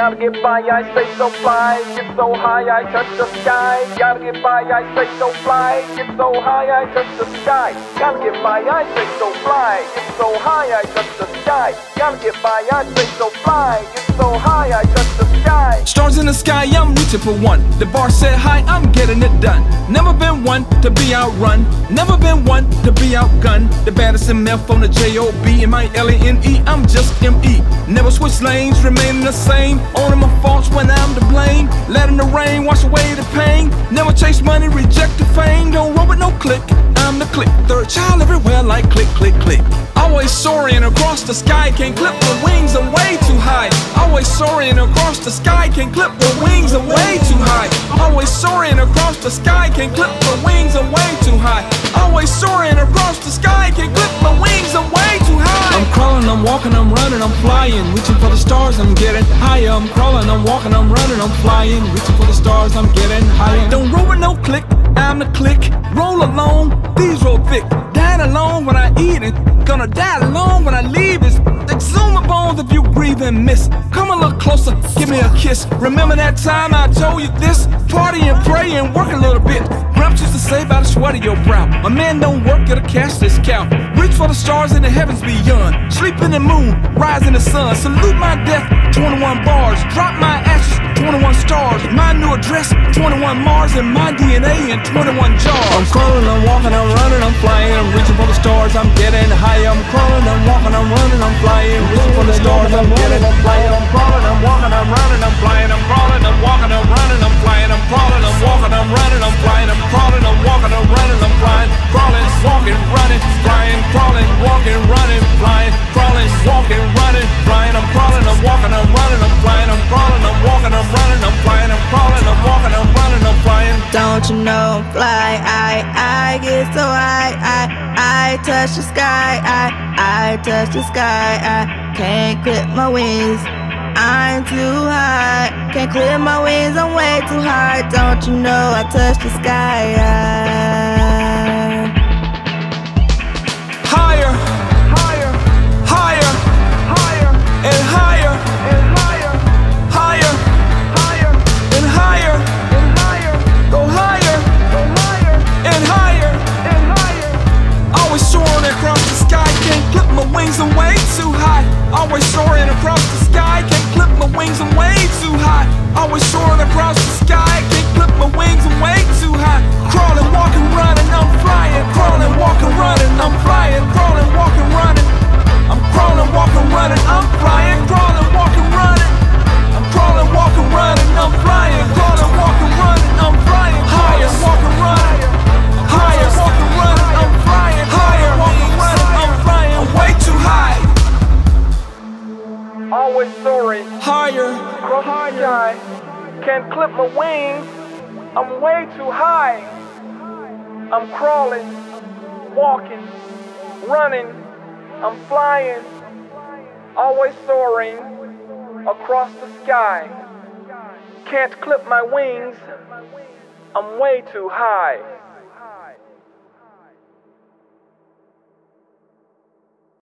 Gotta get by, I stay so fly. Get so high, I touch the sky. Gotta get by, I stay so fly. Get so high, I touch the sky. Gotta get by, I stay so fly. Get so high, I touch the sky. Gotta get by, I stay so fly. Get so high, I touch the sky. Stars in the sky, I'm reaching for one. The bar said hi, I'm getting it done. Never been one to be outrun. Never been one to be outgunned. The baddest MF on the J-O-B. In my L-A-N-E, I'm just M-E. Never switch lanes, remaining the same. Owning my faults when I'm to blame. Letting the rain wash away the pain. Never chase money, reject the fame. Don't roll with no click. I'm the click. Third child everywhere like click, click, click. Always soaring across the sky. Can't clip my wings, I'm way too high. Always soaring across the sky. Can't clip my wings, I'm way too high. Always soaring across the sky. Can't clip my wings, I'm way too high. Always soaring across the sky. Can't clip my wings, I'm way too high. I'm crawling, I'm walking, I'm running, I'm flying. Reaching for the stars, I'm getting higher. I'm crawling, I'm walking, I'm running, I'm flying. Reaching for the stars, I'm getting higher. Don't ruin no click, I'm the click. Roll along, these roll thick. Die alone when I. Gonna die alone when I leave it. Exhume my bones if you breathe and miss. Come a little closer, give me a kiss. Remember that time I told you this? Party and pray and work a little bit. Gramps used to say by the sweat of your brow. A man don't work, get a cash discount. Reach for the stars in the heavens beyond. Sleep in the moon, rise in the sun. Salute my death, 21 bars. Drop my 21 stars. My new address, 21 Mars. And my DNA in 21 jars. I'm crawling, I'm walking, I'm running, I'm flying. I'm reaching for the stars, I'm getting high. I'm crawling, I'm walking, I'm running, I'm flying. Reaching for the stars, I'm getting high. I'm crawling, I'm walking, I'm running, I'm flying. I'm crawling, I'm walking, I'm running, I'm flying. I'm crawling, I'm walking, I'm running, I'm flying. I'm crawling, I'm walking, I'm running, I'm flying. Crawling, walking, running, flying. Crawling, walking, running, flying. Crawling, walking, running, flying. I'm crawling, I'm walking, I'm running, walking, I'm running, I'm flying. I'm crawling, I'm walking, I'm running, I'm flying. Don't you know I'm fly? I I get so high. I I touch the sky. I I touch the sky. I can't clip my wings. I'm too high. Can't clip my wings. I'm way too high. Don't you know I touch the sky? I, Always soaring across the sky, can't clip my wings, I'm way too high. Always soaring across the sky, Always soaring, Higher, across the sky. Can't clip my wings. I'm way too high. I'm crawling, walking, running. I'm flying, always soaring across the sky. Can't clip my wings. I'm way too high.